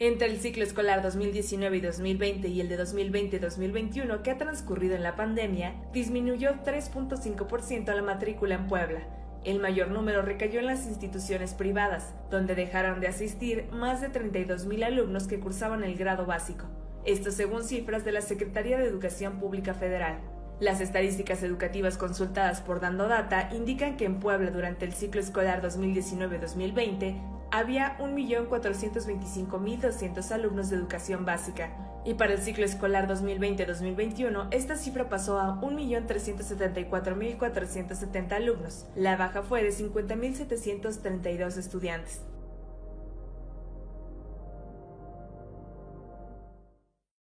Entre el ciclo escolar 2019 y 2020 y el de 2020-2021 que ha transcurrido en la pandemia, disminuyó 3.5% la matrícula en Puebla. El mayor número recayó en las instituciones privadas, donde dejaron de asistir más de 32.000 alumnos que cursaban el grado básico. Esto según cifras de la Secretaría de Educación Pública Federal. Las estadísticas educativas consultadas por Dando Data indican que en Puebla durante el ciclo escolar 2019-2020 había 1.425.200 alumnos de educación básica y para el ciclo escolar 2020-2021 esta cifra pasó a 1.374.470 alumnos. La baja fue de 50.732 estudiantes.